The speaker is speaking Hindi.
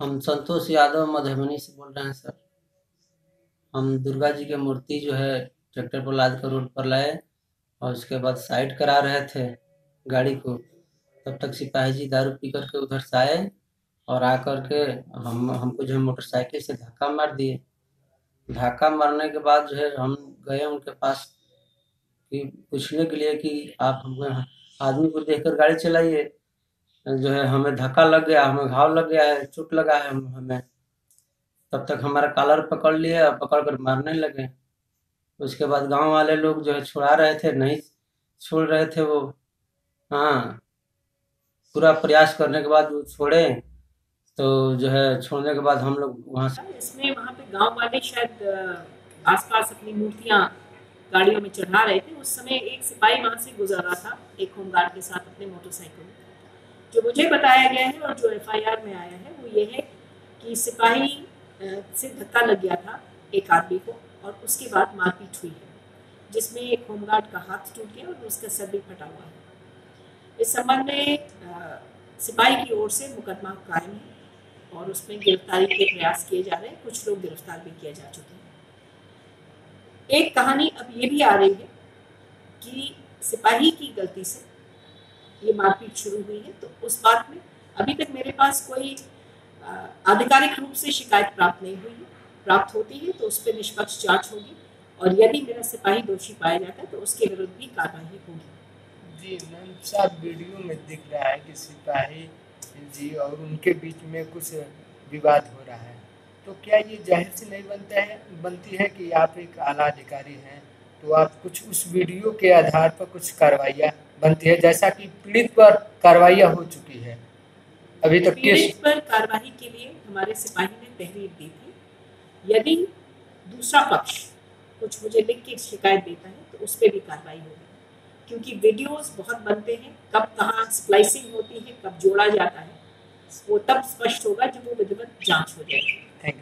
हम संतोष यादव मधुबनी से बोल रहे हैं, सर। हम दुर्गा जी की मूर्ति जो है, ट्रैक्टर पर लाद कर रोड पर लाए और उसके बाद साइड करा रहे थे गाड़ी को। तब तक सिपाही जी दारू पी करके उधर से आए और आ करके हम, हमको जो है मोटरसाइकिल से धक्का मार दिए। धक्का मारने के बाद जो है हम गए उनके पास कि पूछने के लिए कि आप आदमी को देखकर गाड़ी चलाइए। जो है हमें धक्का लग गया, हमें घाव लग गया है चोट लगा है हमें। तब तक हमारा कॉलर पकड़ लिए और पकड़ कर मारने लगे। उसके बाद गाँव वाले लोग जो है छुड़ा रहे थे, नहीं छोड़ रहे थे वो। हाँ पूरा प्रयास करने के बाद वो छोड़े। तो जो है छोड़ने के बाद हम लोग वहाँ से इसमें वहाँ पे गाँव वाले शायद आसपास अपनी मूर्तियाँ गाड़ियों में चढ़ा रहे थे। उस समय एक सिपाही वहाँ से गुजर रहा था, एक होमगार्ड के साथ अपने मोटरसाइकिल जो मुझे बताया गया है और जो एफआईआर में आया है, वो ये है कि सिपाही से धक्का लग गया था एक आदमी को और उसके बाद मारपीट हुई है, जिसमें एक होमगार्ड का हाथ टूट गया और उसका सर भी फटा हुआ है। इस संबंध में सिपाही की ओर से मुकदमा कायम है और उसमें गिरफ्तारी के प्रयास किए जा रहे हैं, कुछ लोग गिरफ़्तार भी किए जा चुके हैं। एक कहानी अब ये भी आ रही है कि सिपाही की गलती से ये मारपीट शुरू हुई है तो उस बात में अभी तक मेरे पास कोई आधिकारिक रूप से शिकायत प्राप्त नहीं हुई है। प्राप्त होती है तो उस पर निष्पक्ष जाँच होगी और यदि मेरा सिपाही दोषी पाया जाता है तो उसके विरुद्ध भी कार्रवाई होगी। जी, मैम साहब वीडियो में दिख रहा है कि सिपाही जी और उनके बीच में कुछ विवाद हो रहा है। तो क्या ये ज़ाहिर से नहीं बनता है, बनती है कि आप एक आला अधिकारी हैं तो आप कुछ उस वीडियो के आधार पर कुछ कार्रवाइयाँ बनती है जैसा कि पीड़ित पर कार्रवाइयाँ हो चुकी है। अभी तक केस पर कार्रवाई के लिए हमारे सिपाही ने तहरीर दी थी। यदि दूसरा पक्ष कुछ मुझे लिख के शिकायत देता है तो उस पर भी कार्रवाई होगी। क्योंकि वीडियोस बहुत बनते हैं कब कहाँ स्प्लाइसिंग होती है कब जोड़ा जाता है वो तब स्पष्ट होगा जब वो विधिवत जाँच हो जाएगी।